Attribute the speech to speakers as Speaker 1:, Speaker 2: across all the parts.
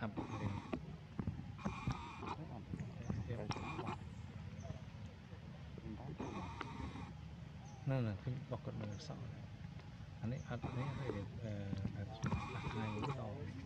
Speaker 1: ập liền Em-นั่นน่ะขึ้นบอกกดมือสองอันนี้อันนี้อะไรเดี๋ยวเอ่อแบบหลักไงที่ต่อ นั่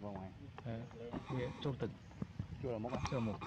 Speaker 2: vào ngoài.
Speaker 1: Chốt tịch
Speaker 2: chưa là một à?
Speaker 1: chưa một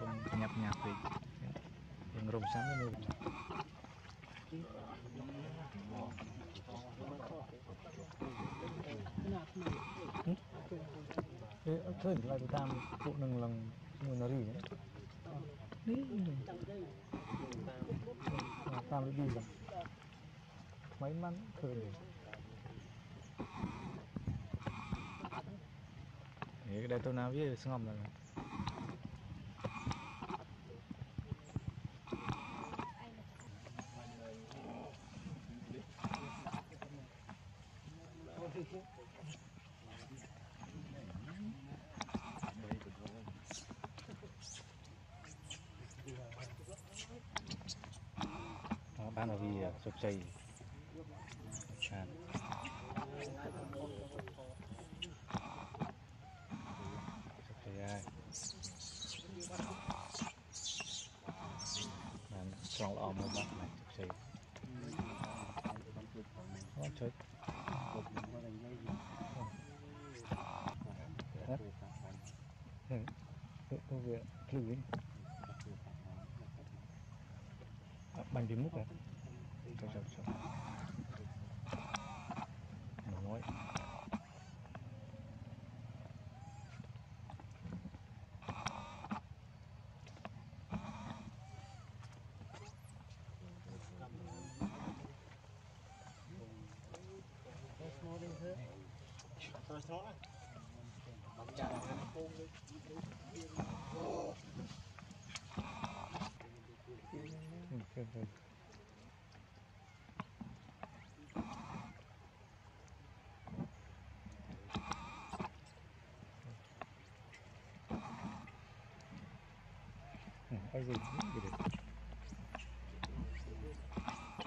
Speaker 1: កុំញាប់ញាប់ពេកយើងរំសាំមើលអឺអត់ឃើញឡើយតាមពួកនឹងឡើងមួយនារីនេះតាមរបៀបហ្នឹងថ្មីមិនឃើញនេះគេដែរទៅណាវាស្ងប់ដល់ ꯀꯥꯟꯅꯕ ꯆꯠꯆꯩ trong lòng một mặt này thực sự quá chết
Speaker 2: hết
Speaker 1: hết công việc lưu ý bằng tiếng múc này cái- cái- Ừ, ai gì cũng được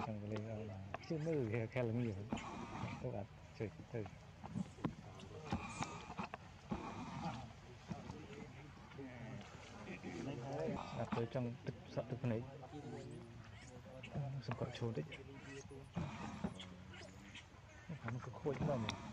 Speaker 1: chẳng có lên đâu là chứ mơ được, khai là nhiều các bạn chơi ទៅចង់ទឹកសក់ទឹកភ្នែកសង្កត់ឈូតិចខាងនោះក៏ខូចមក